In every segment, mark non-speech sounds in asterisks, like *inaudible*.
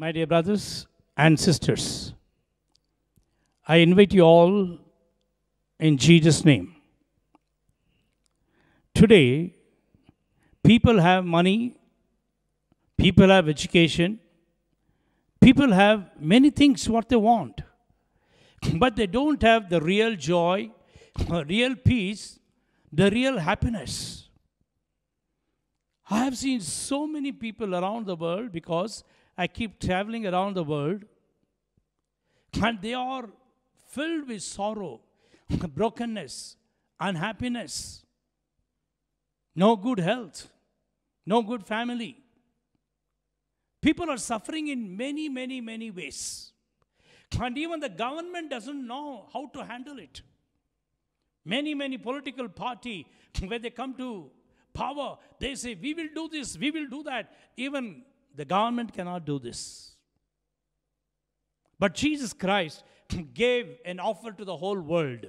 My dear brothers and sisters, I invite you all in Jesus' name. Today, people have money, people have education, people have many things what they want, but they don't have the real joy, *laughs* real peace, the real happiness. I have seen so many people around the world because I keep traveling around the world and they are filled with sorrow, *laughs* brokenness, unhappiness, no good health, no good family. People are suffering in many, many, many ways. And even the government doesn't know how to handle it. Many, many political party, *laughs* when they come to power, they say, we will do this, we will do that. Even the government cannot do this. But Jesus Christ *laughs* gave an offer to the whole world.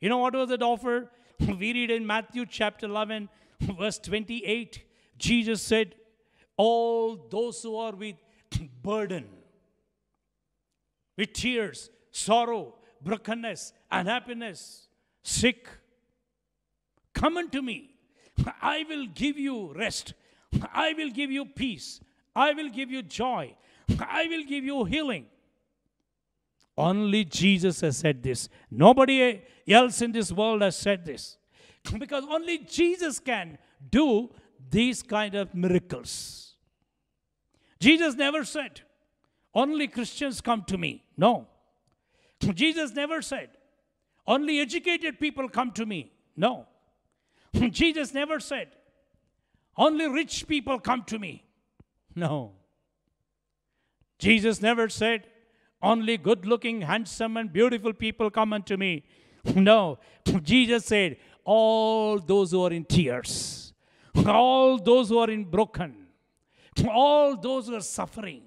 You know what was that offer? *laughs* We read in Matthew chapter 11, *laughs* verse 28. Jesus said, All those who are with burden, with tears, sorrow, brokenness, unhappiness, sick, come unto me. I will give you rest. I will give you peace. I will give you joy. I will give you healing. Only Jesus has said this. Nobody else in this world has said this. Because only Jesus can do these kind of miracles. Jesus never said, only Christians come to me. No. Jesus never said, only educated people come to me. No. Jesus never said, only rich people come to me. No. Jesus never said, only good looking, handsome, and beautiful people come unto me. *laughs* No. Jesus said, all those who are in tears, all those who are in broken, all those who are suffering,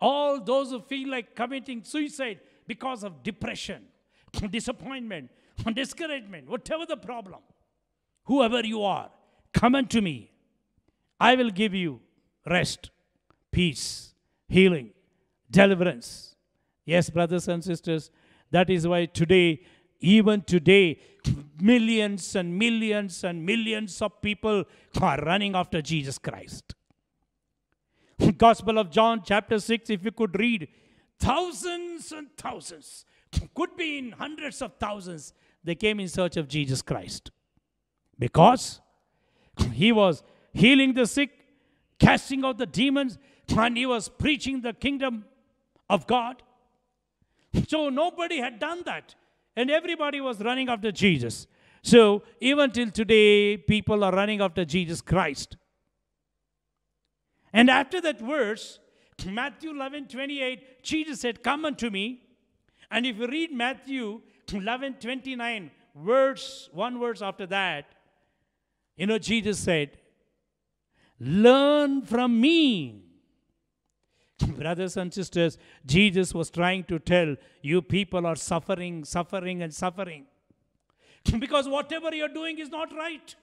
all those who feel like committing suicide because of depression, disappointment, discouragement, whatever the problem, whoever you are, come unto me. I will give you rest, peace, healing, deliverance. Yes, brothers and sisters, that is why today, even today, millions and millions and millions of people are running after Jesus Christ. Gospel of John, chapter 6, if you could read, thousands and thousands, could be in hundreds of thousands, they came in search of Jesus Christ. Because he was healing the sick, casting out the demons, and he was preaching the kingdom of God. So nobody had done that. And everybody was running after Jesus. So even till today, people are running after Jesus Christ. And after that verse, Matthew 11 28, Jesus said, Come unto me. And if you read Matthew 11 29, verse, one verse after that, you know, Jesus said, Learn from me. Brothers and sisters, Jesus was trying to tell you people are suffering, suffering, and suffering. because whatever you're doing is not right.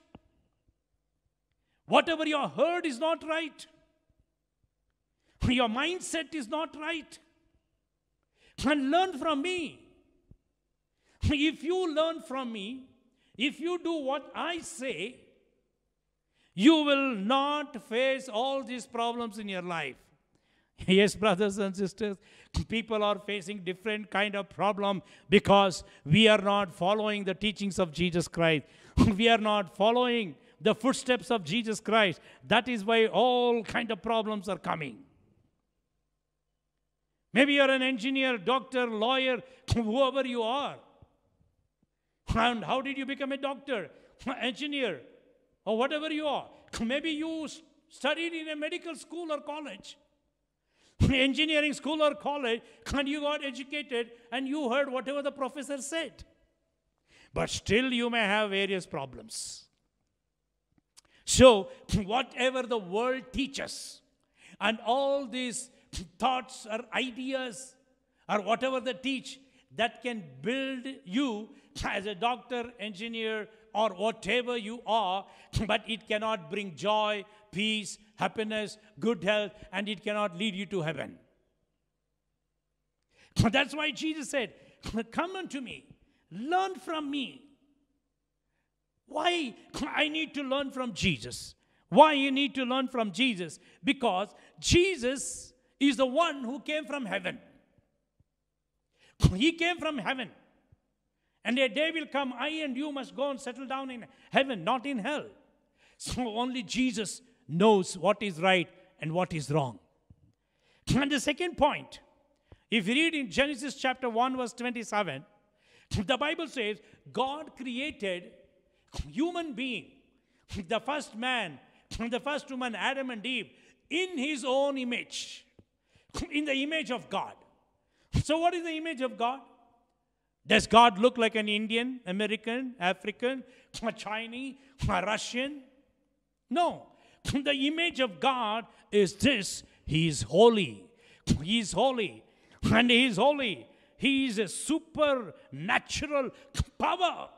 Whatever you heard is not right. Your mindset is not right. And learn from me. If you learn from me, if you do what I say, you will not face all these problems in your life. *laughs* Yes, brothers and sisters, people are facing different kind of problem because we are not following the teachings of Jesus Christ. *laughs* we are not following the footsteps of Jesus Christ. That is why all kind of problems are coming. Maybe you're an engineer, doctor, lawyer, *laughs* whoever you are. And how did you become a doctor, engineer, or whatever you are? *laughs* Maybe you studied in a medical school or college, *laughs* engineering school or college, *laughs* and you got educated and you heard whatever the professor said. But still, you may have various problems. So, whatever the world teaches, and all these thoughts or ideas or whatever they teach that can build you as a doctor, engineer, or whatever you are, *laughs* but it cannot bring joy, peace, happiness, good health, and it cannot lead you to heaven. *laughs* That's why Jesus said, *laughs* Come unto me, learn from me. Why I need to learn from Jesus? Why you need to learn from Jesus? Because Jesus is the one who came from heaven. He came from heaven. And a day will come, I and you must go and settle down in heaven, not in hell. *laughs* So only Jesus knows what is right and what is wrong. *laughs* And the second point, if you read in Genesis chapter 1, verse 27, *laughs* the Bible says God created human being, the first man, the first woman, Adam and Eve, in his own image, in the image of God. So, what is the image of God? Does God look like an Indian, American, African, a *laughs* Chinese, a *laughs* Russian? No. *laughs* The image of God is this He is holy. He is holy. And He is holy. He is a supernatural power.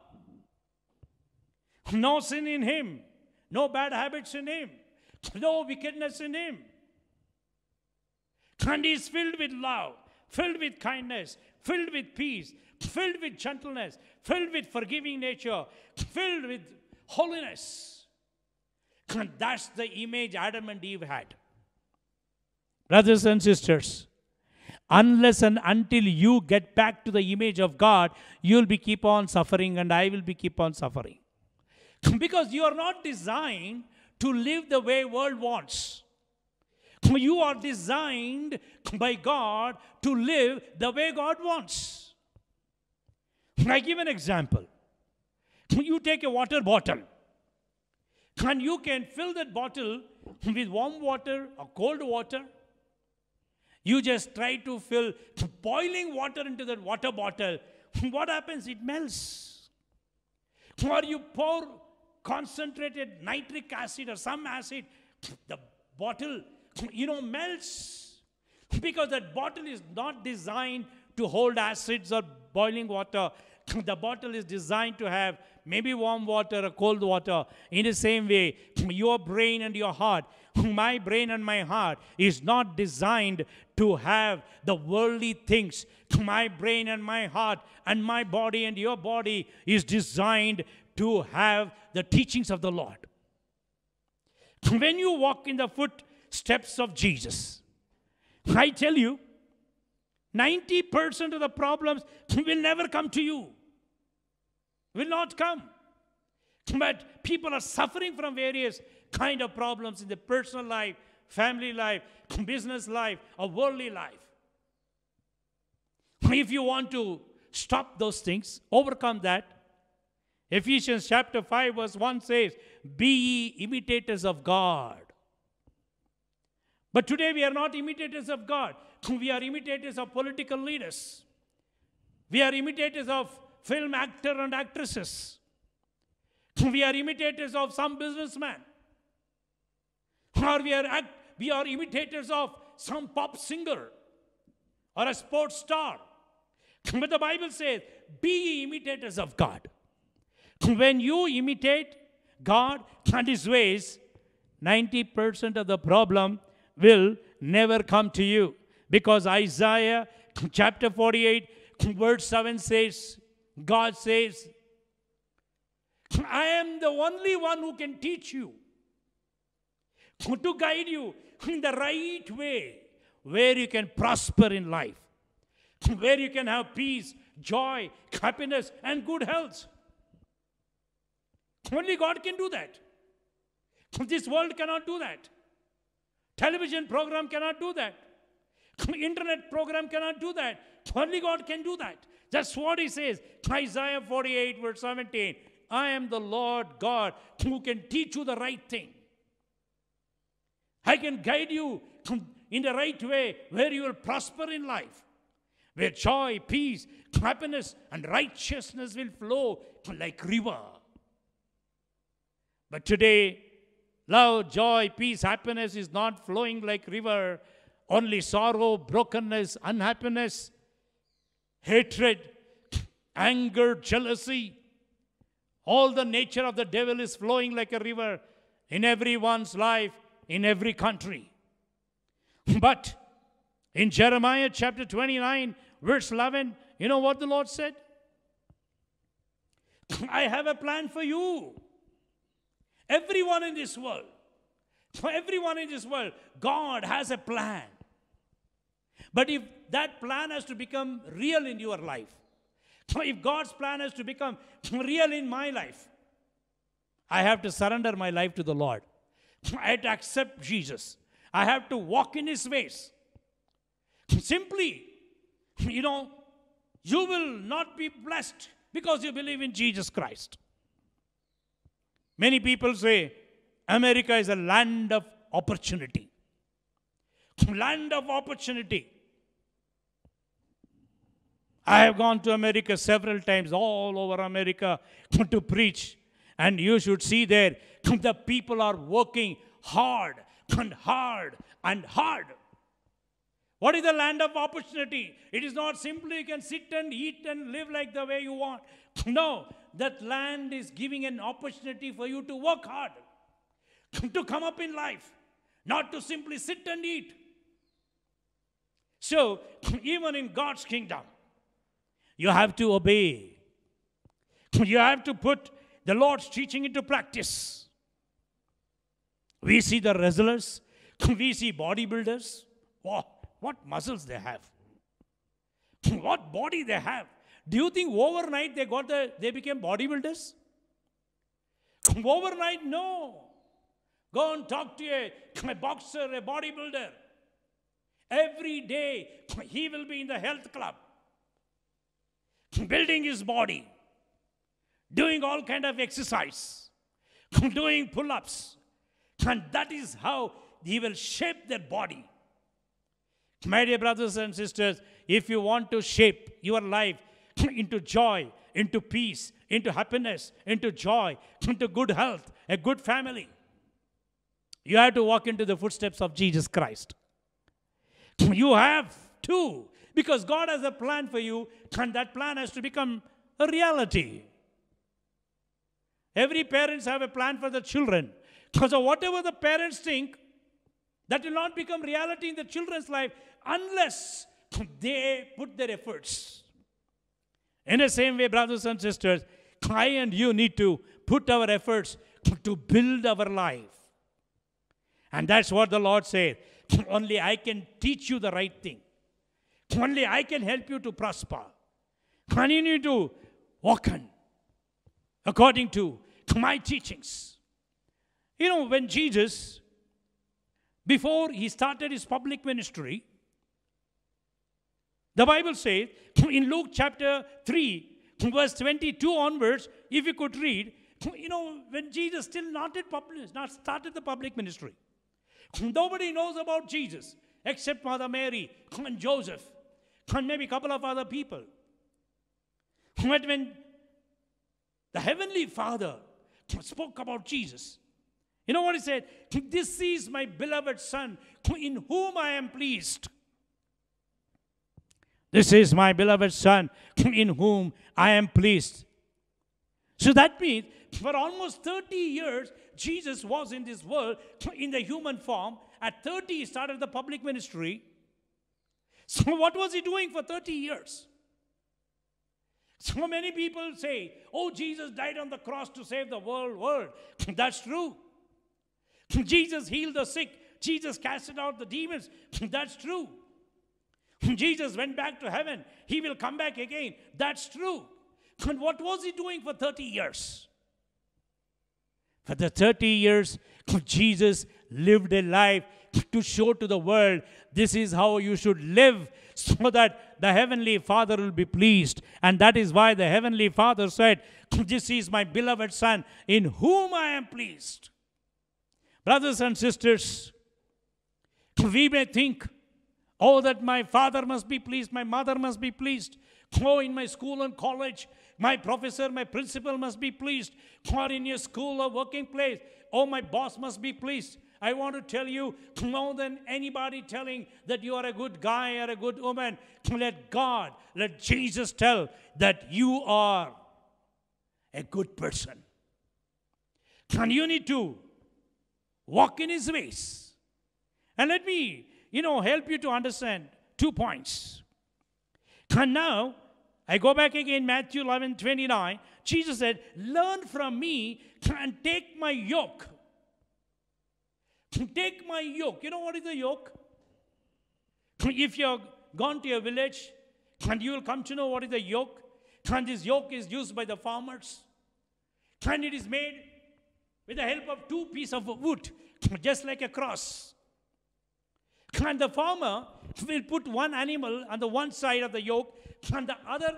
No sin in Him, no bad habits in Him, no wickedness in Him. And He is filled with love, filled with kindness, filled with peace, filled with gentleness, filled with forgiving nature, filled with holiness. And that's the image Adam and Eve had. Brothers and sisters, unless and until you get back to the image of God, you'll be keep on suffering and I will be keep on suffering. because you are not designed to live the way world wants. You are designed by God to live the way God wants. I give an example. You take a water bottle and you can fill that bottle with warm water or cold water. You just try to fill boiling water into that water bottle. *laughs* What happens? It melts. Or you pour concentrated nitric acid or some acid, *sniffs* the bottle, *sniffs* you know, melts. Because that bottle is not designed to hold acids or boiling water. *coughs* the bottle is designed to have maybe warm water or cold water. In the same way, *coughs* your brain and your heart, *coughs* my brain and my heart is not designed to have the worldly things. My brain and my heart and my body and your body is designed to have the teachings of the Lord. When you walk in the footsteps of Jesus, I tell you, 90% of the problems will never come to you. Will not come. But people are suffering from various kind of problems in the personal life, family life, business life, or worldly life. If you want to stop those things, overcome that, Ephesians chapter 5, verse 1 says, Be ye imitators of God. But today we are not imitators of God. We are imitators of political leaders. We are imitators of film actor and actresses. We are imitators of some businessman. Or we are, we are imitators of some pop singer or a sports star. But the Bible says, be imitators of God. When you imitate God and His ways, 90% of the problem will never come to you. Because Isaiah chapter 48, verse 7 says, God says, I am the only one who can teach you, to guide you in the right way, where you can prosper in life, where you can have peace, joy, happiness, and good health. Only God can do that. This world cannot do that. Television program cannot do that. *laughs* Internet program cannot do that. Only God can do that. That's what he says. Isaiah 48, verse 17. I am the Lord God who can teach you the right thing. I can guide you *laughs* in the right way where you will prosper in life, where joy, peace, happiness, and righteousness will flow like river. But today, love, joy, peace, happiness is not flowing like river. Only sorrow, brokenness, unhappiness, hatred, anger, jealousy, All the nature of the devil is flowing like a river in everyone's life, in every country. *laughs* But in Jeremiah chapter 29, verse 11, you know what the Lord said? *laughs* I have a plan for you. Everyone in this world, for everyone in this world, God has a plan. But if that plan has to become real in your life, if God's plan has to become real in my life, I have to surrender my life to the Lord. I have to accept Jesus. I have to walk in His ways. Simply, you know, you will not be blessed because you believe in Jesus Christ. Many people say America is a land of opportunity. Land of opportunity. I have gone to America several times, all over America, *laughs* to preach. And you should see there, *laughs* the people are working hard and hard and hard. What is the land of opportunity? It is not simply you can sit and eat and live like the way you want. *laughs* No, that land is giving an opportunity for you to work hard, *laughs* to come up in life, not to simply sit and eat. So, *clears throat* even in God's kingdom, you have to obey. *clears throat* You have to put the Lord's teaching into practice. We see the wrestlers, *clears throat* we see bodybuilders. Wow, what muscles they have, what body they have. Do you think overnight they got the they became bodybuilders? overnight, no. Go and talk to a, a boxer, a bodybuilder. Every day he will be in the health club building his body, doing all kind of exercise, doing pull-ups. And that is how he will shape their body. My dear brothers and sisters, if you want to shape your life into joy, into peace, into happiness, into joy, into good health, a good family, you have to walk into the footsteps of Jesus Christ. You have to because God has a plan for you, and that plan has to become a reality. Every parents have a plan for the children. Because of whatever the parents think, that will not become reality in the children's life unless they put their efforts. In the same way, brothers and sisters, I and you need to put our efforts to build our life. And that's what the Lord said. Only I can teach you the right thing. Only I can help you to prosper. Need to walk on according to, to my teachings. You know, when Jesus, before he started his public ministry, the Bible says *clears throat* in Luke chapter 3, verse 22 onwards, if you could read, *clears throat* you know, when Jesus still not, did public, not started the public ministry, *clears throat* nobody knows about Jesus except Mother Mary and Joseph and maybe a couple of other people. But when the Heavenly Father spoke about Jesus, you know what he said? This is my beloved Son in whom I am pleased. This is my beloved Son in whom I am pleased. So that means for almost 30 years, Jesus was in this world in the human form. At 30, he started the public ministry. So, *laughs* what was he doing for 30 years? So many people say, oh, Jesus died on the cross to save the world. world. *laughs* That's true. *laughs* Jesus healed the sick. Jesus casted out the demons. That's true. *laughs* Jesus went back to heaven. He will come back again. That's true. But what was he doing for 30 years? For the 30 years, Jesus lived a life to show to the world this is how you should live so that the heavenly father will be pleased and that is why the heavenly father said this is my beloved son in whom i am pleased brothers and sisters we may think oh that my father must be pleased my mother must be pleased oh in my school and college my professor my principal must be pleased or in your school or working place oh my boss must be pleased I want to tell you more than anybody telling that you are a good guy or a good woman, let God, let Jesus tell that you are a good person. And you need to walk in his ways. And let me, you know, help you to understand two points. And now, I go back again, Matthew 11 29. Jesus said, Learn from me and take my yoke. Take my yoke. You know what is the yoke? If you're gone to a village and you will come to know what is the yoke, and this yoke is used by the farmers, and it is made with the help of two pieces of wood, just like a cross. And the farmer will put one animal on the one side of the yoke and the other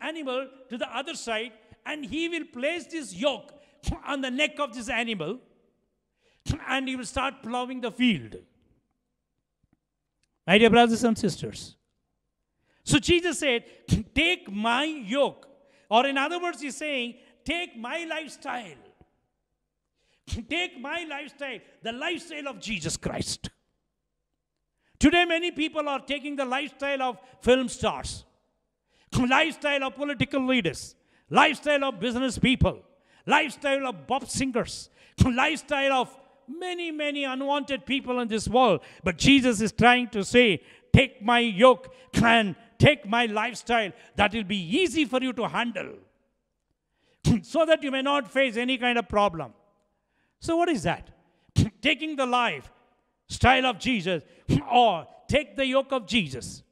animal to the other side, and he will place this yoke on the neck of this animal and he will start plowing the field. My dear brothers and sisters. So Jesus said, Take my yoke. Or in other words, he's saying, Take my lifestyle. Take my lifestyle, the lifestyle of Jesus Christ. Today, many people are taking the lifestyle of film stars, lifestyle of political leaders, lifestyle of business people, lifestyle of pop singers, lifestyle of many, many unwanted people in this world. But Jesus is trying to say, take my yoke and take my lifestyle. That will be easy for you to handle *clears throat* so that you may not face any kind of problem. So, what is that? *clears throat* Taking the life style of Jesus *clears throat* or take the yoke of Jesus.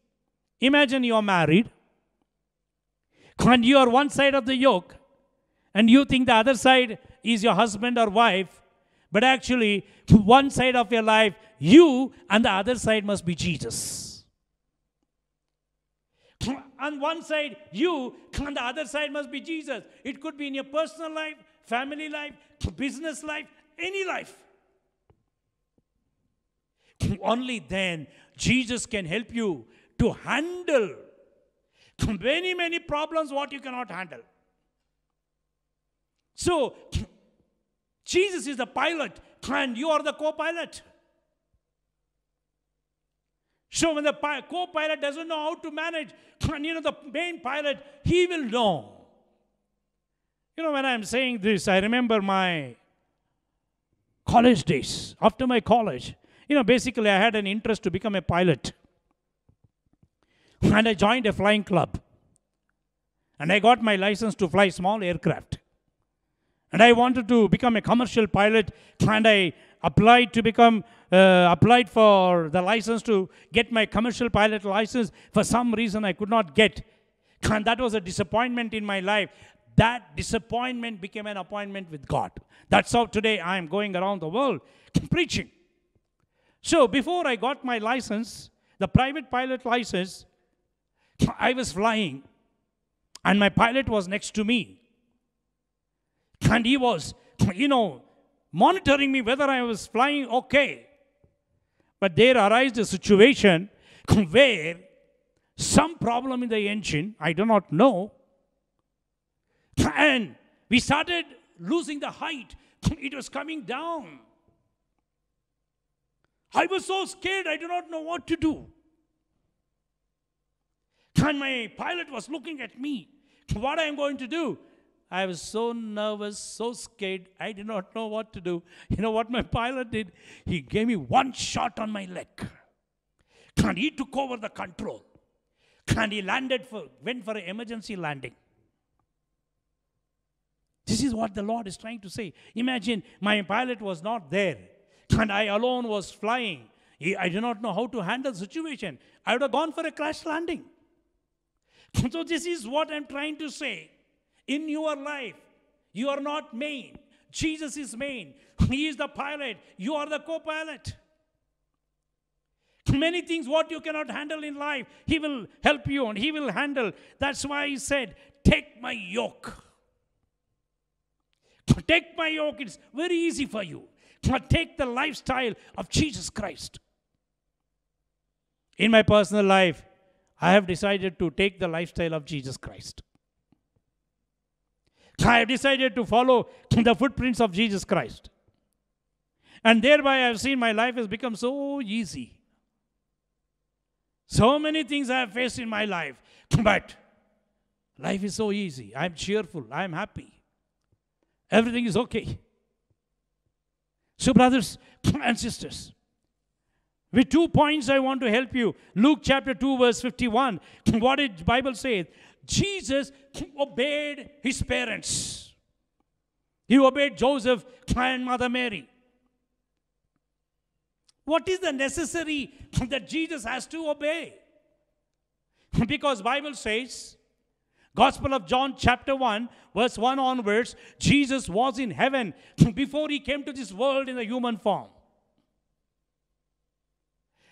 Imagine you're married and you are one side of the yoke and you think the other side is your husband or wife but actually, one side of your life, you, and the other side must be Jesus. *clears throat* On one side, you, and the other side must be Jesus. It could be in your personal life, family life, business life, any life. Only then Jesus can help you to handle many, many problems what you cannot handle. So, Jesus is the pilot and you are the co pilot. So when the co pilot doesn't know how to manage, and you know, the main pilot, he will know. You know, when I'm saying this, I remember my college days. After my college, you know, basically I had an interest to become a pilot. *laughs* And I joined a flying club. And I got my license to fly small aircraft. And I wanted to become a commercial pilot, and I applied to become uh, applied for the license to get my commercial pilot license. For some reason, I could not get, and that was a disappointment in my life. That disappointment became an appointment with God. That's how today I am going around the world *laughs* preaching. So before I got my license, the private pilot license, I was flying, and my pilot was next to me. And he was, you know, monitoring me whether I was flying okay. But there arose a situation where some problem in the engine, I do not know, and we started losing the height. It was coming down. I was so scared, I do not know what to do. And my pilot was looking at me. What I am going to do? I was so nervous, so scared, I did not know what to do. You know what my pilot did? He gave me one shot on my leg. And he took over the control. And he landed for, went for an emergency landing. This is what the Lord is trying to say. Imagine my pilot was not there, and I alone was flying. I do not know how to handle the situation. I would have gone for a crash landing. *laughs* So, this is what I'm trying to say in your life. You are not main. Jesus is main. *laughs* He is the pilot. You are the co pilot. *laughs* Many things what you cannot handle in life, He will help you and He will handle. That's why He said, Take my yoke. Take my yoke. It's very easy for you. Take the lifestyle of Jesus Christ. In my personal life, I have decided to take the lifestyle of Jesus Christ. I have decided to follow the footprints of Jesus Christ. And thereby I have seen my life has become so easy. So many things I have faced in my life, but life is so easy. I'm cheerful, I'm happy. everything is okay. So, brothers *clears throat* and sisters, with two points I want to help you. Luke chapter 2, verse 51. *clears throat* What did Bible say? Jesus *clears throat* obeyed his parents. He obeyed Joseph and Mother Mary. What is the necessary that Jesus has to obey? Because Bible says, Gospel of John chapter 1 verse 1 onwards, Jesus was in heaven *laughs* before he came to this world in a human form.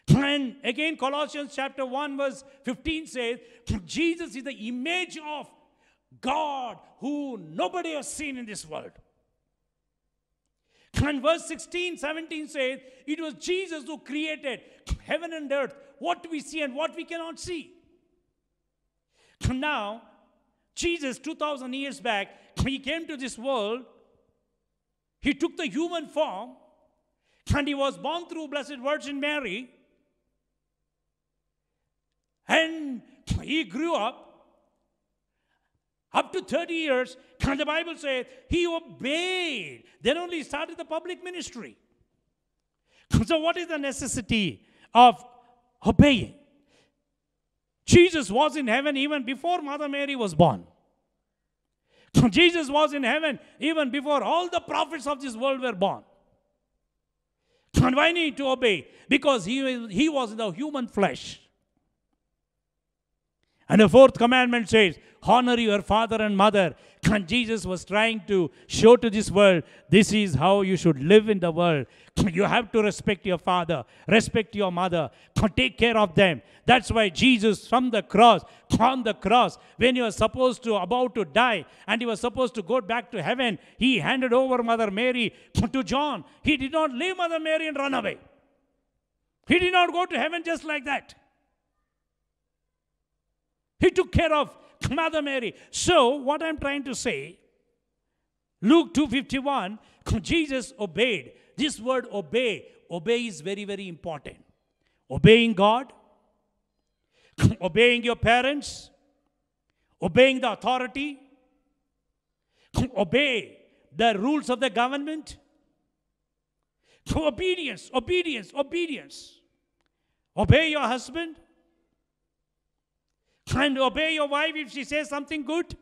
And again, Colossians chapter 1, verse 15 says, *clears throat* Jesus is the image of God who nobody has seen in this world. And verse 16, 17 says, It was Jesus who created heaven and earth, what do we see and what we cannot see. Now, Jesus, 2,000 years back, he came to this world, he took the human form, and he was born through Blessed Virgin Mary. And he grew up up to 30 years, and the Bible says he obeyed. Then only started the public ministry. So, what is the necessity of obeying? Jesus was in heaven even before Mother Mary was born. *laughs* Jesus was in heaven even before all the prophets of this world were born. And *laughs* why need to obey? Because he, he was in the human flesh. And the fourth commandment says, honor your father and mother. *laughs* And Jesus was trying to show to this world, this is how you should live in the world. *laughs* You have to respect your father, respect your mother, *laughs* take care of them. That's why Jesus from the cross, on the cross, when he was supposed to, about to die, and he was supposed to go back to heaven, he handed over Mother Mary to John. He did not leave Mother Mary and run away. He did not go to heaven just like that. He took care of Mother Mary. So, what I'm trying to say, Luke 2:51, *laughs* Jesus obeyed. This word obey, obey is very, very important. Obeying God, *laughs* obeying your parents, obeying the authority, *laughs* obey the rules of the government. Obedience, obedience, obedience. Obey your husband, and obey your wife if she says something good.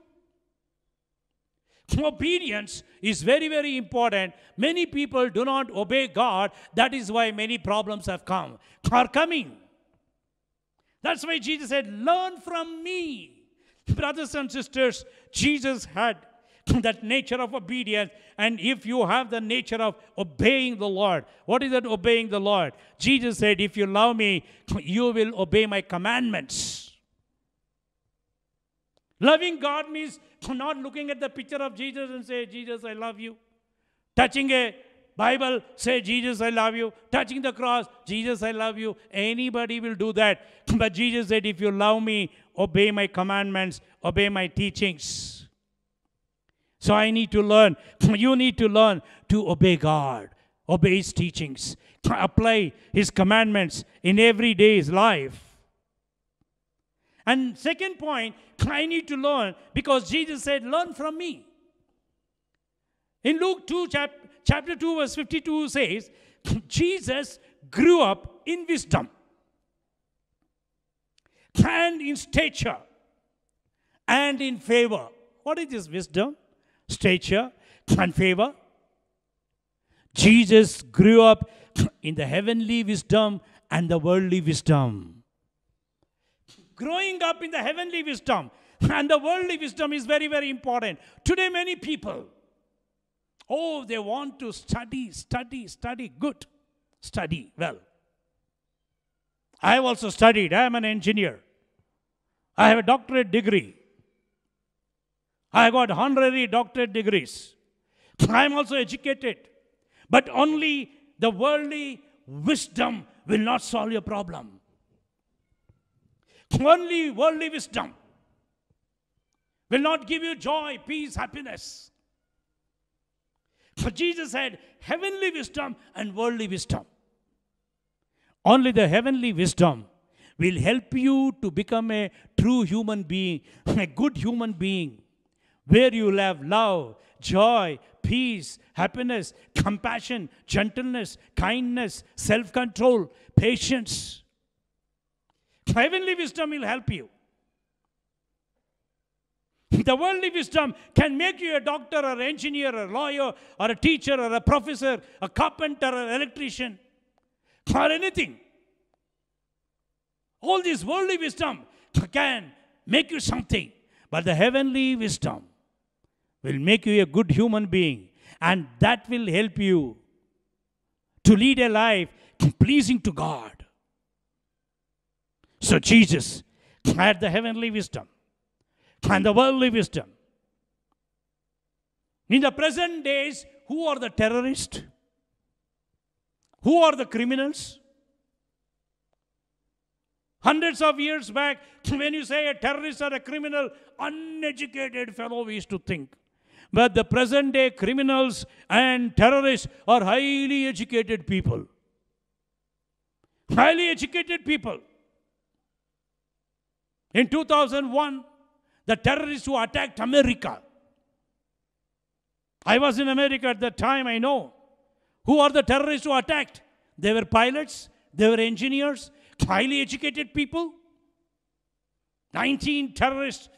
Obedience is very, very important. Many people do not obey God. That is why many problems have come, are coming. That's why Jesus said, Learn from me. Brothers and sisters, Jesus had that nature of obedience. And if you have the nature of obeying the Lord, what is that obeying the Lord? Jesus said, If you love me, you will obey my commandments. Loving God means not looking at the picture of Jesus and say, Jesus, I love you. Touching a Bible, say, Jesus, I love you. Touching the cross, Jesus, I love you. Anybody will do that. But Jesus said, if you love me, obey my commandments, obey my teachings. So I need to learn. You need to learn to obey God, obey His teachings, apply His commandments in every day's life. And second point, I need to learn because Jesus said, Learn from me. In Luke 2, chap- chapter 2, verse 52 says, *laughs* Jesus grew up in wisdom and in stature and in favor. What is this wisdom, stature, and favor? Jesus grew up in the heavenly wisdom and the worldly wisdom growing up in the heavenly wisdom *laughs* and the worldly wisdom is very, very important. Today, many people, oh, they want to study, study, study. Good. Study well. I have also studied. I am an engineer. I have a doctorate degree. I got honorary doctorate degrees. I am also educated. But only the worldly wisdom will not solve your problem. Only worldly wisdom will not give you joy, peace, happiness. But Jesus had heavenly wisdom and worldly wisdom. Only the heavenly wisdom will help you to become a true human being, a good human being, where you will have love, joy, peace, happiness, compassion, gentleness, kindness, self control, patience. Heavenly wisdom will help you. The worldly wisdom can make you a doctor or engineer or lawyer or a teacher or a professor, a carpenter or an electrician or anything. All this worldly wisdom can make you something. But the heavenly wisdom will make you a good human being. And that will help you to lead a life pleasing to God. So Jesus had the heavenly wisdom and the worldly wisdom. In the present days, who are the terrorists? Who are the criminals? Hundreds of years back, *laughs* when you say a terrorist or a criminal, uneducated fellow used to think. But the present day criminals and terrorists are highly educated people. Highly educated people. In 2001, the terrorists who attacked America. I was in America at that time, I know. Who are the terrorists who attacked? They were pilots, they were engineers, highly educated people. 19 terrorists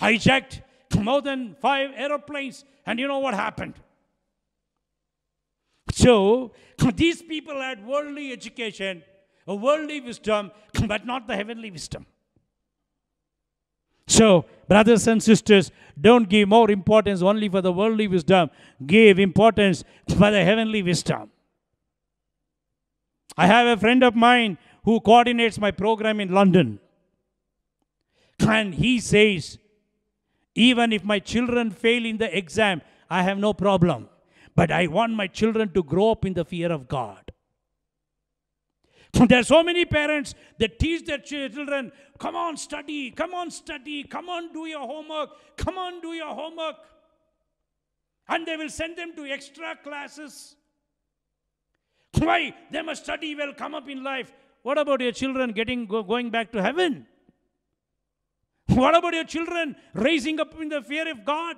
hijacked more than five aeroplanes, and you know what happened? So, *laughs* these people had worldly education, a worldly wisdom, *clears throat* but not the heavenly wisdom. So, brothers and sisters, don't give more importance only for the worldly wisdom, give importance for the heavenly wisdom. I have a friend of mine who coordinates my program in London. And he says, even if my children fail in the exam, I have no problem. But I want my children to grow up in the fear of God. There are so many parents that teach their children, come on, study, come on, study, come on, do your homework, come on, do your homework. And they will send them to extra classes. Why? They must study well, come up in life. What about your children getting going back to heaven? What about your children raising up in the fear of God?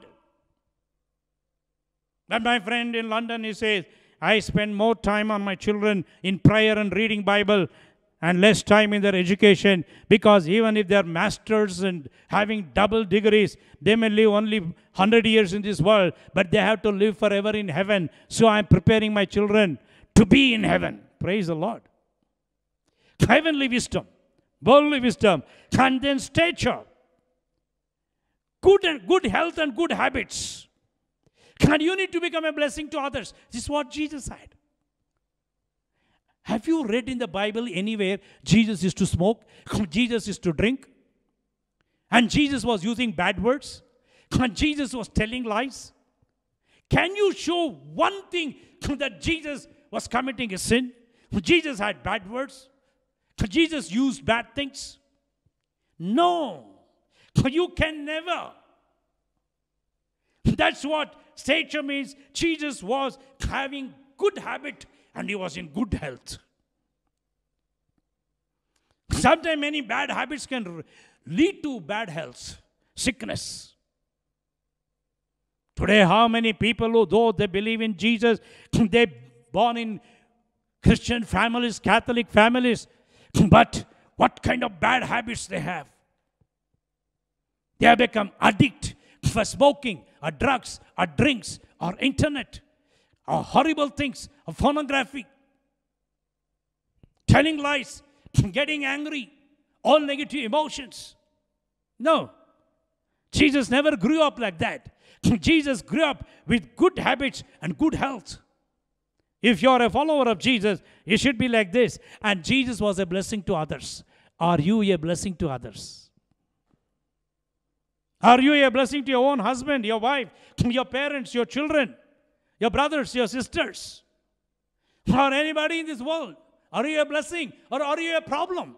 And my friend in London, he says, I spend more time on my children in prayer and reading Bible and less time in their education because even if they're masters and having double degrees, they may live only 100 years in this world, but they have to live forever in heaven. So I'm preparing my children to be in heaven. Praise the Lord. Heavenly wisdom, worldly wisdom, and then stature good and good health and good habits. And you need to become a blessing to others. This is what Jesus said. Have you read in the Bible anywhere Jesus is to smoke, Jesus is to drink, and Jesus was using bad words, and Jesus was telling lies? Can you show one thing that Jesus was committing a sin? Jesus had bad words? Jesus used bad things? No. You can never. That's what stature means. Jesus was having good habit and he was in good health. Sometimes many bad habits can lead to bad health, sickness. Today, how many people who, though they believe in Jesus, *clears throat* they born in Christian families, Catholic families, *clears throat* but what kind of bad habits they have? They have become addict for smoking, or drugs, or drinks, or internet, or horrible things, or pornography, telling lies, *laughs* getting angry, all negative emotions. No. Jesus never grew up like that. *laughs* Jesus grew up with good habits and good health. If you're a follower of Jesus, you should be like this. And Jesus was a blessing to others. Are you a blessing to others? Are you a blessing to your own husband, your wife, your parents, your children, your brothers, your sisters, or anybody in this world? Are you a blessing or are you a problem?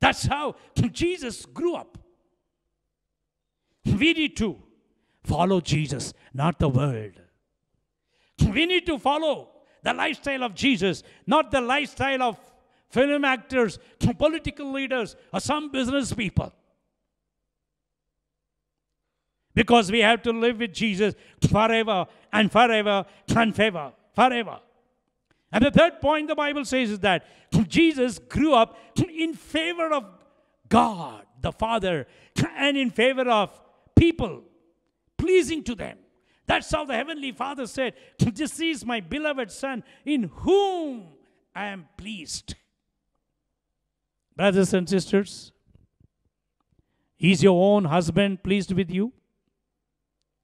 That's how Jesus grew up. We need to follow Jesus, not the world. We need to follow the lifestyle of Jesus, not the lifestyle of film actors, political leaders, or some business people. Because we have to live with Jesus forever and forever and forever. Forever. And the third point the Bible says is that Jesus grew up in favor of God, the Father, and in favor of people, pleasing to them. That's how the Heavenly Father said, This is my beloved Son, in whom I am pleased. Brothers and sisters, is your own husband pleased with you?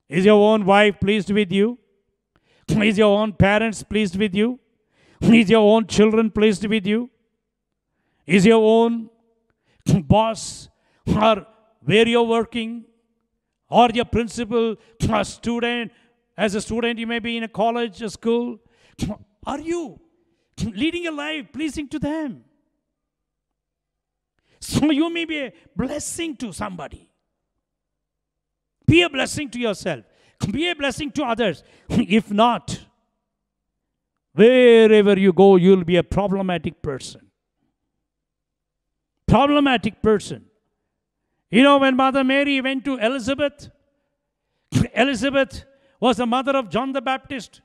Is your own wife pleased with you? Is your own parents pleased with you? Is your own children pleased with you? Is your own boss or where you're working or your principal or student, as a student, you may be in a college, a school. Are you leading a life pleasing to them? So you may be a blessing to somebody. Be a blessing to yourself. Be a blessing to others. If not, wherever you go, you'll be a problematic person. Problematic person. You know, when Mother Mary went to Elizabeth, Elizabeth was the mother of John the Baptist.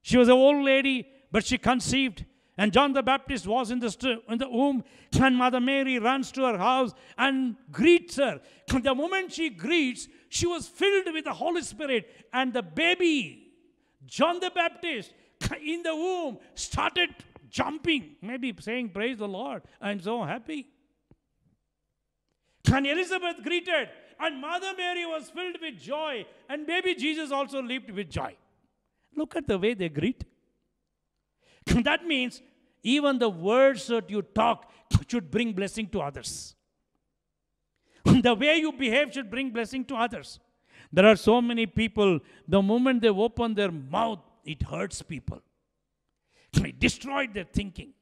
She was an old lady, but she conceived. And John the Baptist was in the, in the womb, and Mother Mary runs to her house and greets her. And the moment she greets, she was filled with the Holy Spirit, and the baby, John the Baptist, in the womb, started jumping, maybe saying, Praise the Lord, I'm so happy. And Elizabeth greeted, and Mother Mary was filled with joy, and baby Jesus also leaped with joy. Look at the way they greet. *laughs* that means even the words that you talk should bring blessing to others. *laughs* the way you behave should bring blessing to others. There are so many people, the moment they open their mouth, it hurts people. *laughs* It destroyed their thinking.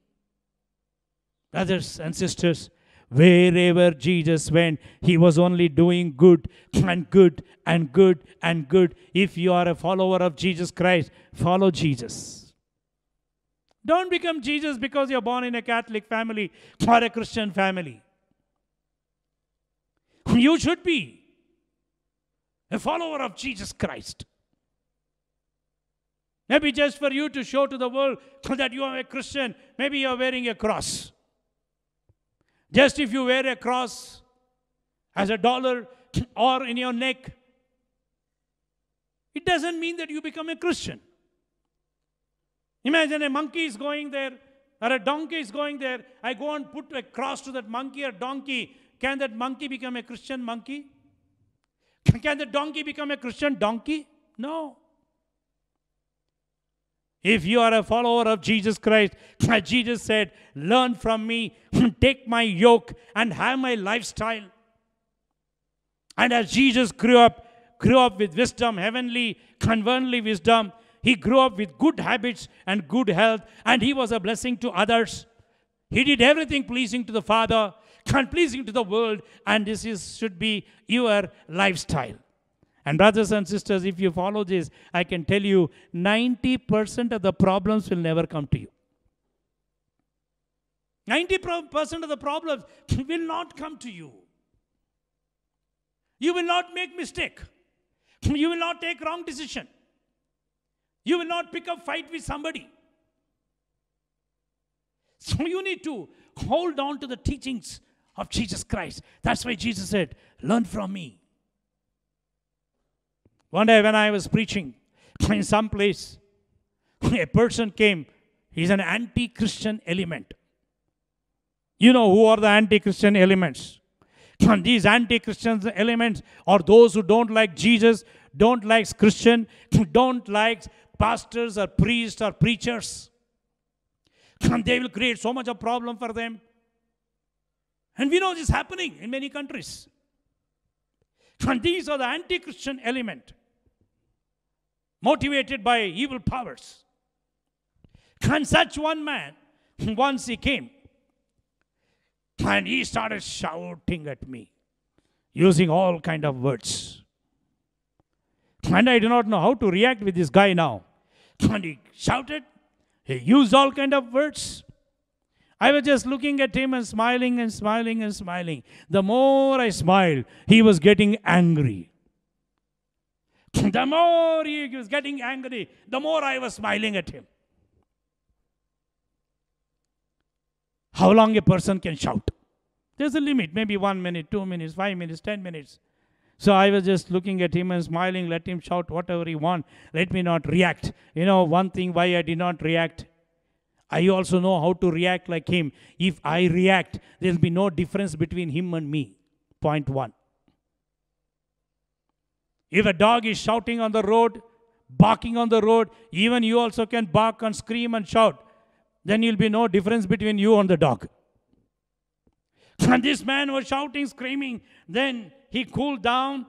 Brothers and sisters, wherever Jesus went, he was only doing good and good and good and good. If you are a follower of Jesus Christ, follow Jesus. Don't become Jesus because you're born in a Catholic family or a Christian family. You should be a follower of Jesus Christ. Maybe just for you to show to the world that you are a Christian, maybe you're wearing a cross. Just if you wear a cross as a dollar or in your neck, it doesn't mean that you become a Christian. Imagine a monkey is going there or a donkey is going there. I go and put a cross to that monkey or donkey. Can that monkey become a Christian monkey? Can the donkey become a Christian donkey? No. If you are a follower of Jesus Christ, Jesus said, Learn from me, *laughs* take my yoke, and have my lifestyle. And as Jesus grew up, grew up with wisdom, heavenly, convernly wisdom, he grew up with good habits and good health, and he was a blessing to others. He did everything pleasing to the Father and pleasing to the world, and this is, should be your lifestyle. And, brothers and sisters, if you follow this, I can tell you 90% of the problems will never come to you. 90% of the problems will not come to you. You will not make mistake. You will not take wrong decision. You will not pick up fight with somebody. So you need to hold on to the teachings of Jesus Christ. That's why Jesus said, Learn from me. One day when I was preaching in some place, a person came. He's an anti Christian element. You know who are the anti Christian elements? And these anti Christian elements are those who don't like Jesus, don't like Christian, don't like pastors or priests or preachers. And they will create so much of problem for them. And we know this happening in many countries. And these are the anti Christian element, motivated by evil powers. And such one man, once he came, and he started shouting at me, using all kind of words. And I do not know how to react with this guy now. And he shouted, he used all kind of words. I was just looking at him and smiling and smiling and smiling. The more I smiled, he was getting angry. The more he was getting angry, the more I was smiling at him. How long a person can shout? There's a limit, maybe one minute, two minutes, five minutes, ten minutes. So I was just looking at him and smiling, let him shout whatever he want. Let me not react. You know, one thing why I did not react. I also know how to react like him. If I react, there'll be no difference between him and me. Point one. If a dog is shouting on the road, barking on the road, even you also can bark and scream and shout. Then you'll be no difference between you and the dog. *laughs* And this man was shouting, screaming. Then he cooled down.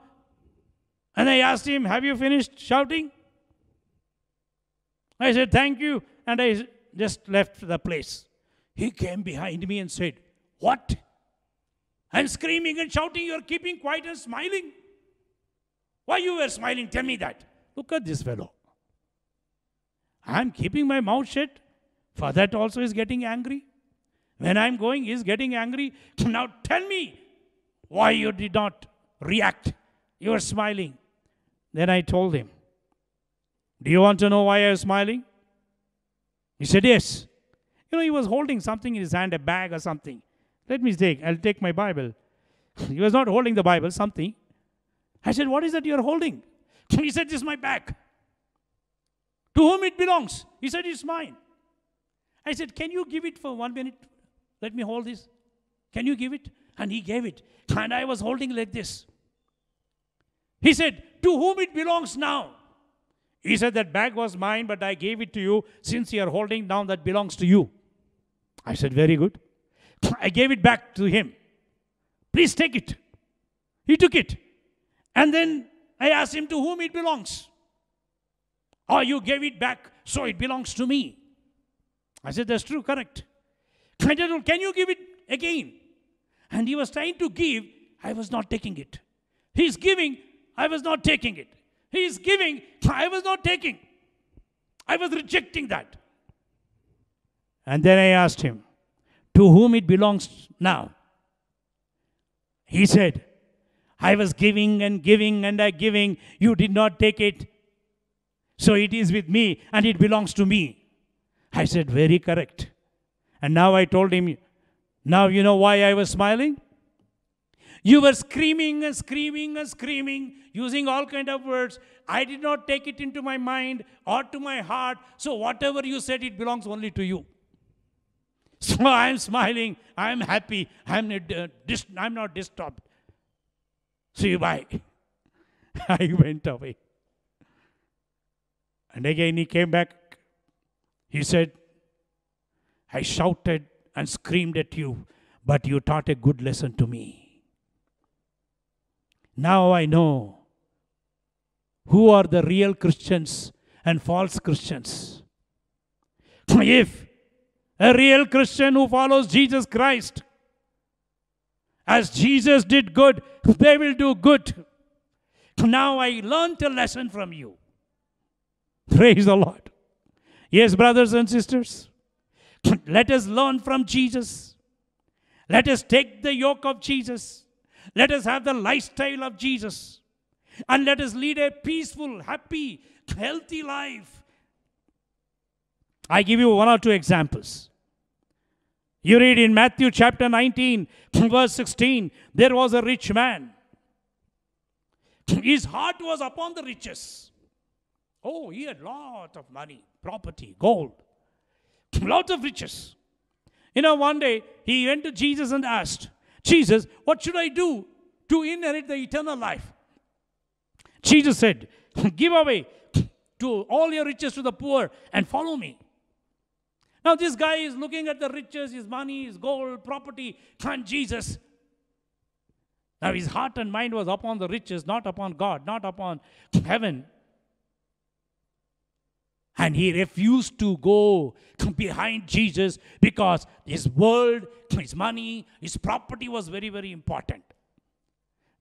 And I asked him, Have you finished shouting? I said, Thank you. And I just left the place. He came behind me and said, What? I'm screaming and shouting, you're keeping quiet and smiling. Why you were smiling? Tell me that. Look at this fellow. I'm keeping my mouth shut. For that also is getting angry. When I'm going, he's getting angry. *laughs* Now tell me why you did not react. You were smiling. Then I told him, Do you want to know why I was smiling? He said, Yes. You know, he was holding something in his hand, a bag or something. Let me take, I'll take my Bible. *laughs* he was not holding the Bible, something. I said, What is that you're holding? *laughs* He said, This is my bag. To whom it belongs? He said, It's mine. I said, Can you give it for one minute? Let me hold this. Can you give it? And he gave it. And I was holding like this. He said, To whom it belongs now? He said, That bag was mine, but I gave it to you. Since you are holding down, that belongs to you. I said, Very good. I gave it back to him. Please take it. He took it. And then I asked him to whom it belongs. Oh, you gave it back, so it belongs to me. I said, That's true, correct. I said, Can you give it again? And he was trying to give, I was not taking it. He's giving, I was not taking it. He's giving, I was not taking. I was rejecting that. And then I asked him, To whom it belongs now? He said, I was giving and giving and I giving. You did not take it. So it is with me and it belongs to me. I said, Very correct. And now I told him, Now you know why I was smiling? You were screaming and screaming and screaming, using all kind of words. I did not take it into my mind or to my heart. So whatever you said, it belongs only to you. So *laughs* I'm smiling. I'm happy. I'm, uh, dis- I'm not disturbed. See you *laughs* bye. I went away. And again he came back. He said, I shouted and screamed at you, but you taught a good lesson to me. Now I know who are the real Christians and false Christians. If a real Christian who follows Jesus Christ, as Jesus did good, they will do good. Now I learned a lesson from you. Praise the Lord. Yes, brothers and sisters, *clears throat* let us learn from Jesus. Let us take the yoke of Jesus. Let us have the lifestyle of Jesus. And let us lead a peaceful, happy, healthy life. I give you one or two examples. You read in Matthew chapter 19, *clears throat* verse 16, there was a rich man. His heart was upon the riches. Oh, he had lot of money, property, gold, lot of riches. You know, one day he went to Jesus and asked, Jesus, what should I do to inherit the eternal life? Jesus said, *laughs* Give away to all your riches to the poor and follow me. Now, this guy is looking at the riches, his money, his gold, property, and Jesus. Now, his heart and mind was upon the riches, not upon God, not upon heaven. And he refused to go behind Jesus because his world, his money, his property was very, very important.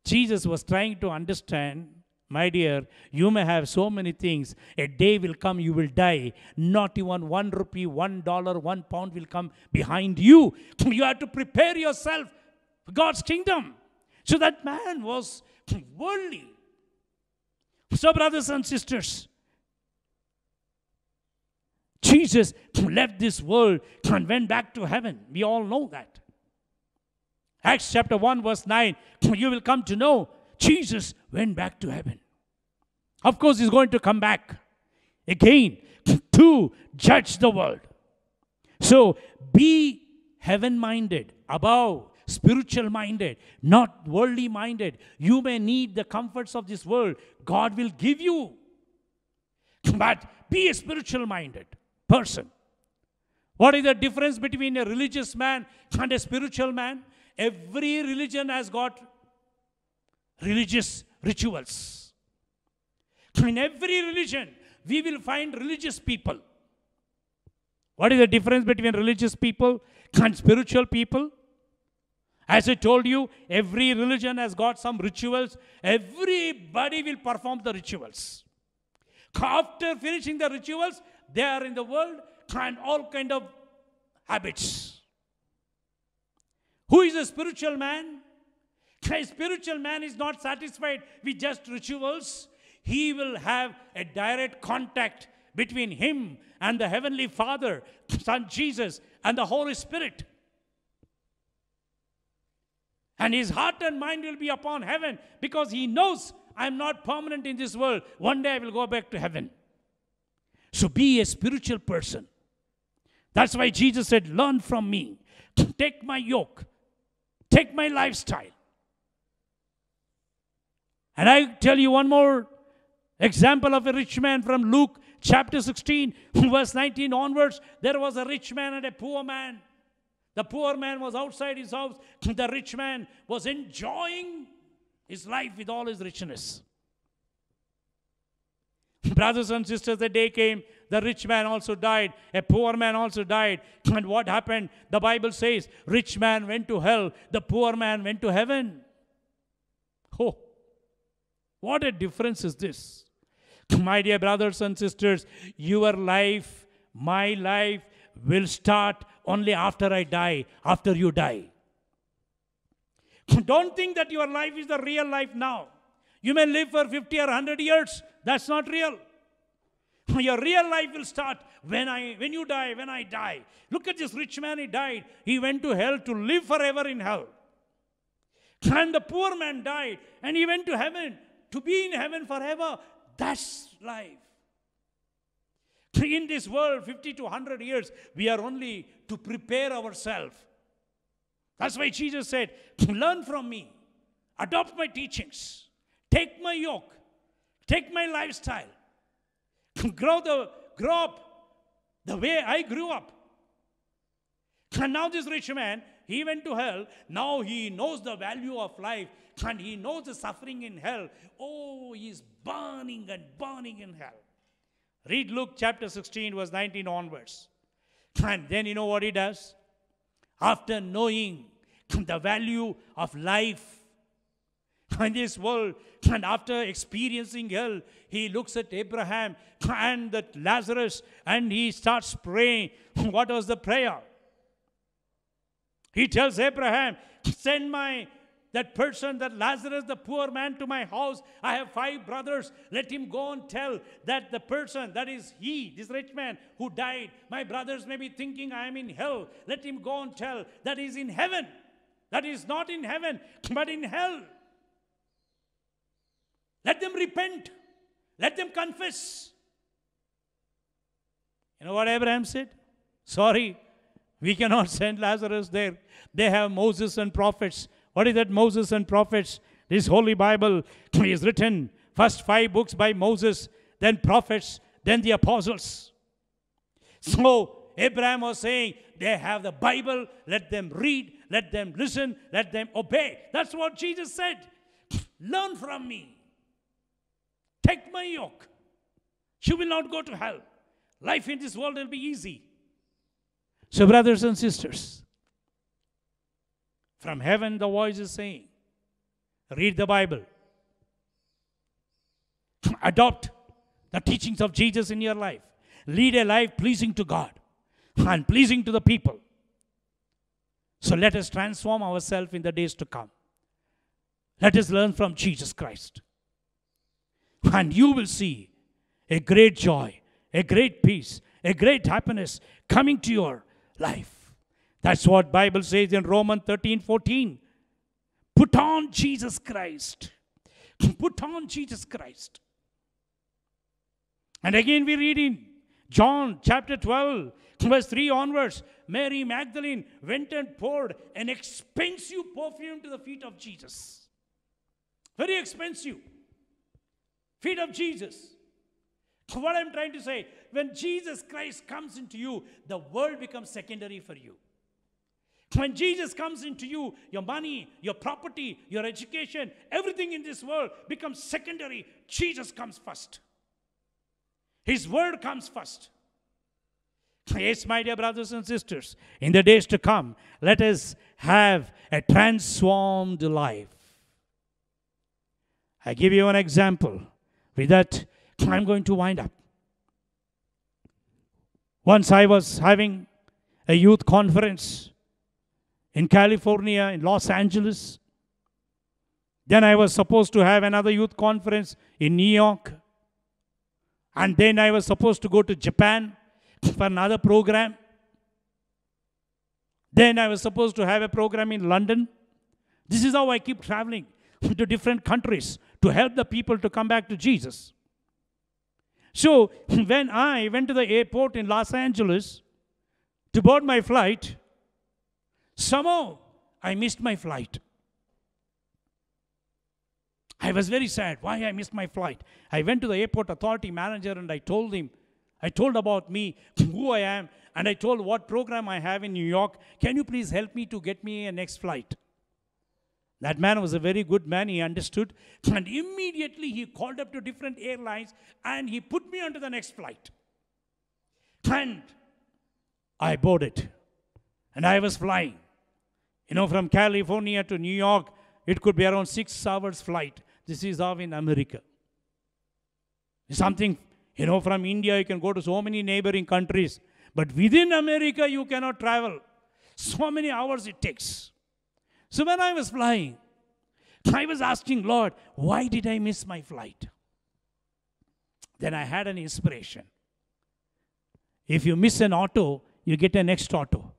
Jesus was trying to understand my dear, you may have so many things. A day will come, you will die. Not even one rupee, one dollar, one pound will come behind you. You have to prepare yourself for God's kingdom. So that man was worldly. So, brothers and sisters, Jesus left this world and went back to heaven. We all know that. Acts chapter 1, verse 9, you will come to know Jesus went back to heaven. Of course, he's going to come back again to judge the world. So be heaven minded, above, spiritual minded, not worldly minded. You may need the comforts of this world, God will give you. But be spiritual minded person. What is the difference between a religious man and a spiritual man? Every religion has got religious rituals. In every religion, we will find religious people. What is the difference between religious people and spiritual people? As I told you, every religion has got some rituals. Everybody will perform the rituals. After finishing the rituals, they are in the world trying all kind of habits. Who is a spiritual man? A spiritual man is not satisfied with just rituals. He will have a direct contact between him and the Heavenly Father, Son Jesus, and the Holy Spirit. And his heart and mind will be upon heaven because he knows I'm not permanent in this world. One day I will go back to heaven. So be a spiritual person. That's why Jesus said, Learn from me. Take my yoke. Take my lifestyle. And I tell you one more example of a rich man from Luke chapter 16, *laughs* verse 19 onwards. There was a rich man and a poor man. The poor man was outside his house, *clears throat* the rich man was enjoying his life with all his richness. Brothers and sisters, the day came, the rich man also died, a poor man also died. And what happened? The Bible says, rich man went to hell, the poor man went to heaven. Oh, what a difference is this? My dear brothers and sisters, your life, my life will start only after I die, after you die. Don't think that your life is the real life now. You may live for 50 or 100 years. That's not real. *laughs* Your real life will start when I when you die, when I die. Look at this rich man, he died. He went to hell to live forever in hell. And the poor man died and he went to heaven to be in heaven forever. That's life. In this world, 50 to 100 years, we are only to prepare ourselves. That's why Jesus said, Learn from me, adopt my teachings, take my yoke, take my lifestyle, *laughs* grow, the, grow up the way I grew up. And now, this rich man, he went to hell. Now he knows the value of life and he knows the suffering in hell. Oh, he's burning and burning in hell. Read Luke chapter 16, verse 19 onwards. And then you know what he does? After knowing the value of life *laughs* in this world, and after experiencing hell, he looks at Abraham and that Lazarus and he starts praying. *laughs* What was the prayer? He tells Abraham, Send my that person, that Lazarus, the poor man, to my house. I have five brothers. Let him go and tell that the person, that is he, this rich man who died, my brothers may be thinking I am in hell. Let him go and tell that is in heaven. That is not in heaven, but in hell. Let them repent. Let them confess. You know what Abraham said? Sorry, we cannot *laughs* send Lazarus there. They have Moses and prophets. What is that? Moses and prophets. This Holy Bible is written. First five books by Moses, then prophets, then the apostles. So Abraham was saying, they have the Bible, let them read, let them listen, let them obey. That's what Jesus said. Learn from me. Take my yoke. You will not go to hell. Life in this world will be easy. So, brothers and sisters, from heaven, the voice is saying, read the Bible, adopt the teachings of Jesus in your life, lead a life pleasing to God and pleasing to the people. So let us transform ourselves in the days to come. Let us learn from Jesus Christ. And you will see a great joy, a great peace, a great happiness coming to your life. That's what Bible says in Romans 13, 14. Put on Jesus Christ. Put on Jesus Christ. And again we read in John chapter 12, verse 3 onwards, Mary Magdalene went and poured an expensive perfume to the feet of Jesus. Very expensive. Feet of Jesus. What I'm trying to say, when Jesus Christ comes into you, the world becomes secondary for you. When Jesus comes into you, your money, your property, your education, everything in this world becomes secondary. Jesus comes first. His word comes first. Yes, my dear brothers and sisters, in the days to come, let us have a transformed life. I give you an example. With that, I'm going to wind up. Once I was having a youth conference in California, in Los Angeles. Then I was supposed to have another youth conference in New York. And then I was supposed to go to Japan for another program. Then I was supposed to have a program in London. This is how I keep traveling *laughs* to different countries to help the people to come back to Jesus. So *laughs* when I went to the airport in Los Angeles to board my flight, somehow I missed my flight. I was very sad. Why I missed my flight? I went to the airport authority manager and I told him, I told about me, *clears throat* who I am, and I told what program I have in New York. Can you please help me to get me a next flight? That man was a very good man, he understood. And immediately he called up to different airlines and he put me onto the next flight. And I boarded. And I was flying. You know, from California to New York, it could be around six hours flight. This is how in America. Something, you know, from India, you can go to so many neighboring countries. But within America, you cannot travel. So many hours it takes. So when I was flying, I was asking, Lord, why did I miss my flight? Then I had an inspiration. If you miss an auto, you get a next auto.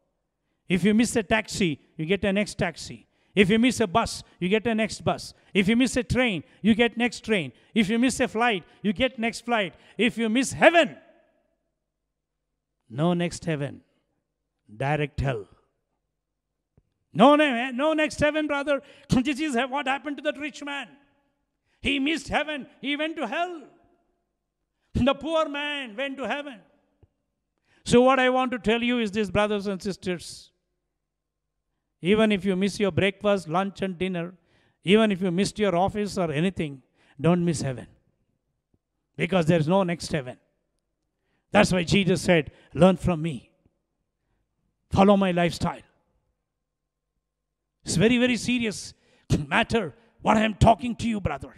If you miss a taxi, you get a next taxi. If you miss a bus, you get a next bus. If you miss a train, you get next train. If you miss a flight, you get next flight. If you miss heaven, no next heaven, direct hell. No, no, eh, no next heaven, brother. *laughs* this is what happened to that rich man. He missed heaven, he went to hell. The poor man went to heaven. So, what I want to tell you is this, brothers and sisters. Even if you miss your breakfast, lunch, and dinner, even if you missed your office or anything, don't miss heaven. Because there's no next heaven. That's why Jesus said, Learn from me, follow my lifestyle. It's very, very serious matter what I am talking to you, brother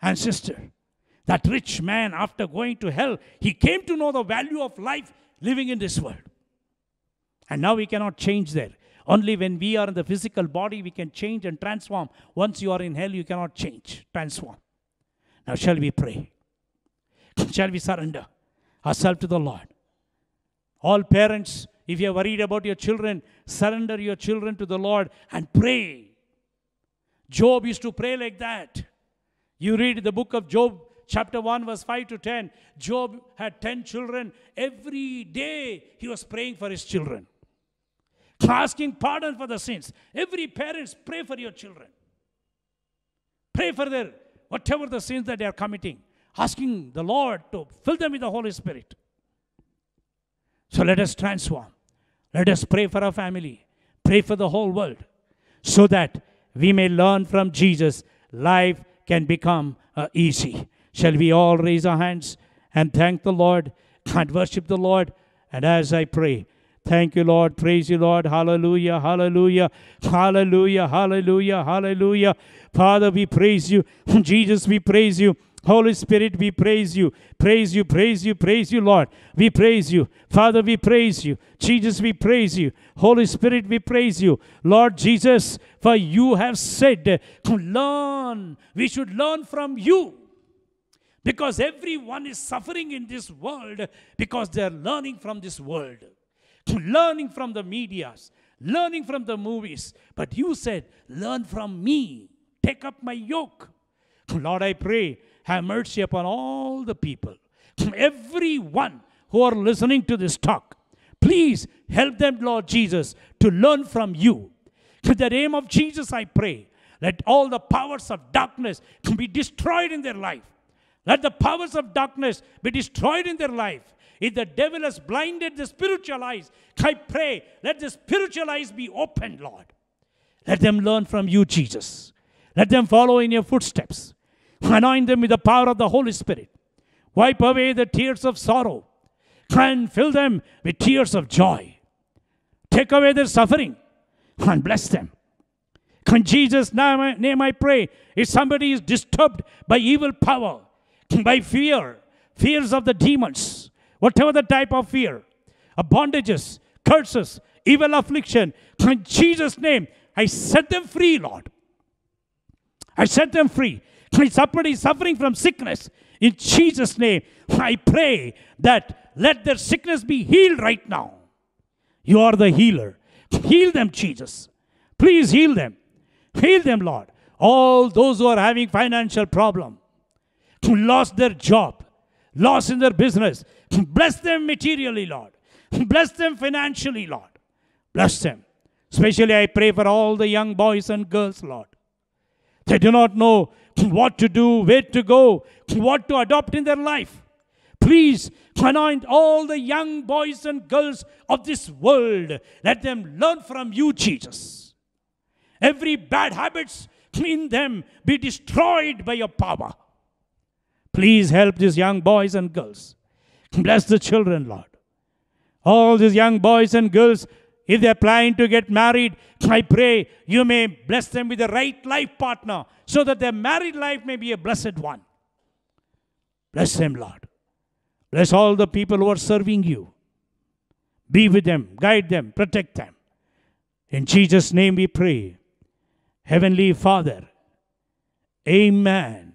and sister. That rich man, after going to hell, he came to know the value of life living in this world. And now we cannot change there. Only when we are in the physical body, we can change and transform. Once you are in hell, you cannot change, transform. Now, shall we pray? Shall we surrender ourselves to the Lord? All parents, if you are worried about your children, surrender your children to the Lord and pray. Job used to pray like that. You read the book of Job, chapter 1, verse 5 to 10. Job had 10 children. Every day he was praying for his children asking pardon for the sins. Every parents pray for your children. Pray for their whatever the sins that they are committing, asking the Lord to fill them with the Holy Spirit. So let us transform. Let us pray for our family. Pray for the whole world so that we may learn from Jesus. Life can become uh, easy. Shall we all raise our hands and thank the Lord and worship the Lord? And as I pray, Thank you, Lord. Praise you, Lord. Hallelujah. Hallelujah. Hallelujah. Hallelujah. Hallelujah. Father, we praise you. *laughs* Jesus, we praise you. Holy Spirit, we praise you. Praise you, praise you, praise you, Lord. We praise you. Father, we praise you. Jesus, we praise you. Holy Spirit, we praise you. Lord Jesus, for you have said, learn. We should learn from you. Because everyone is suffering in this world because they're learning from this world, learning from the medias, learning from the movies. But you said, Learn from me, take up my yoke. Lord, I pray, have mercy upon all the people, everyone who are listening to this talk. Please help them, Lord Jesus, to learn from you. In the name of Jesus, I pray. Let all the powers of darkness be destroyed in their life. Let the powers of darkness be destroyed in their life. If the devil has blinded the spiritual eyes, I pray, let the spiritual eyes be opened, Lord. Let them learn from you, Jesus. Let them follow in your footsteps. Anoint them with the power of the Holy Spirit. Wipe away the tears of sorrow and fill them with tears of joy. Take away their suffering and bless them. In Jesus' name I pray. If somebody is disturbed by evil power, by fear, fears of the demons, whatever the type of fear, bondages, curses, evil affliction, in Jesus' name, I set them free, Lord. I set them free. Somebody is suffering from sickness, in Jesus' name, I pray that let their sickness be healed right now. You are the healer. Heal them, Jesus. Please heal them. Heal them, Lord. All those who are having financial problem, who lost their job, lost in their business, bless them materially, Lord. Bless them financially, Lord. Bless them. Especially I pray for all the young boys and girls, Lord. They do not know what to do, where to go, what to adopt in their life. Please anoint all the young boys and girls of this world. Let them learn from you, Jesus. Every bad habits in them be destroyed by your power. Please help these young boys and girls. Bless the children, Lord. All these young boys and girls, if they're planning to get married, I pray you may bless them with the right life partner so that their married life may be a blessed one. Bless them, Lord. Bless all the people who are serving you. Be with them, guide them, protect them. In Jesus' name we pray. Heavenly Father, Amen.